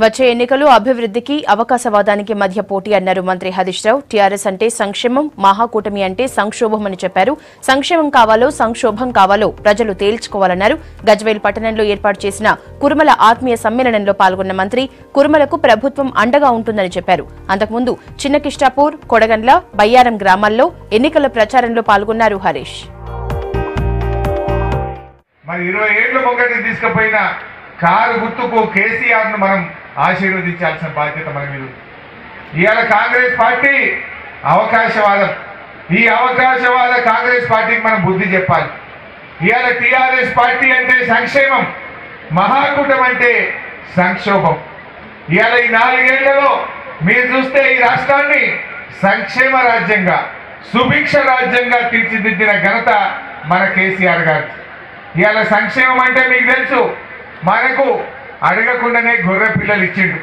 వచ్చే ఎన్నికలు అభివృద్ధికి అవకాశవాదానికి మధ్య పోటీ అన్నారు మంత్రి హరీష్ రావు. టీఆర్ఎస్ అంటే సంక్షేమం మహాకూటమి అంటే సంక్షోభం అని చెప్పారు. సంక్షేమం కావాలో సంక్షోభం కావాలో ప్రజలు తేల్చుకోవాలన్నారు. గజ్వేల్ పట్టణంలో ఏర్పాటు చేసిన కురుమల ఆత్మీయ సమ్మేళనంలో పాల్గొన్న మంత్రి కురుమలకు ప్రభుత్వం అండగా ఉంటుందని చెప్పారు. అంతకుముందు చిన్నకిష్టాపూర్ కొడగండ్ల బయ్యారం గ్రామాల్లో ఎన్నికల ప్రచారంలో పాల్గొన్నారు హరీష్. మరి ఇరవై ఏళ్ళు తీసుకుపోయిన కారు గుర్తుకు కేసీఆర్ను మనం ఆశీర్వదించాల్సిన బాధ్యత మన మీద ఇవాళ కాంగ్రెస్ పార్టీ అవకాశవాదం. ఈ అవకాశవాద కాంగ్రెస్ పార్టీకి మనం బుద్ధి చెప్పాలి. ఇవాళ టిఆర్ఎస్ పార్టీ అంటే సంక్షేమం మహాకూటం అంటే సంక్షోభం. ఇవాళ ఈ నాలుగేళ్ళలో మీరు చూస్తే ఈ రాష్ట్రాన్ని సంక్షేమ రాజ్యంగా సుభిక్ష రాజ్యంగా తీర్చిదిద్దిన ఘనత మన కేసీఆర్ గారు ఇవాళ సంక్షేమం అంటే మీకు తెలుసు మనకు అడగకుండానే గొర్రె పిల్లలు ఇచ్చిండు.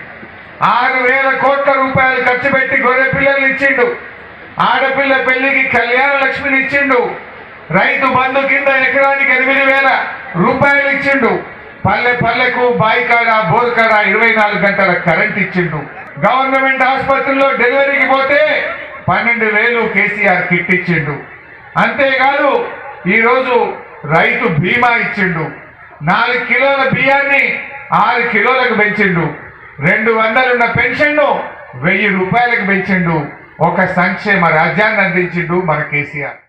ఆరు వేల కోట్ల రూపాయలు ఖర్చు పెట్టి గొర్రె పిల్లలు ఇచ్చిండు. ఆడపిల్ల పెళ్ళికి కళ్యాణ లక్ష్మిని ఇచ్చిండు. రైతు బంధు కింద ఎకరానికి ఎనిమిది వేల రూపాయలు ఇచ్చిండు. పల్లె పల్లెకు బాయికాడ బోర్కాడ ఇరవై నాలుగు గంటల కరెంట్ ఇచ్చిండు. గవర్నమెంట్ ఆసుపత్రుల్లో డెలివరీకి పోతే పన్నెండు వేలు కేసీఆర్ కిట్ ఇచ్చిండు. అంతేకాదు ఈరోజు రైతు బీమా ఇచ్చిండు. నాలుగు కిలోల బియ్యాన్ని ఆరు కిలోలకు పెంచిండు. రెండు వందలున్న పెన్షన్ను వెయ్యి రూపాయలకు పెంచిండు. ఒక సంక్షేమ రాజ్యాన్ని అందించిండు మన కేసీఆర్.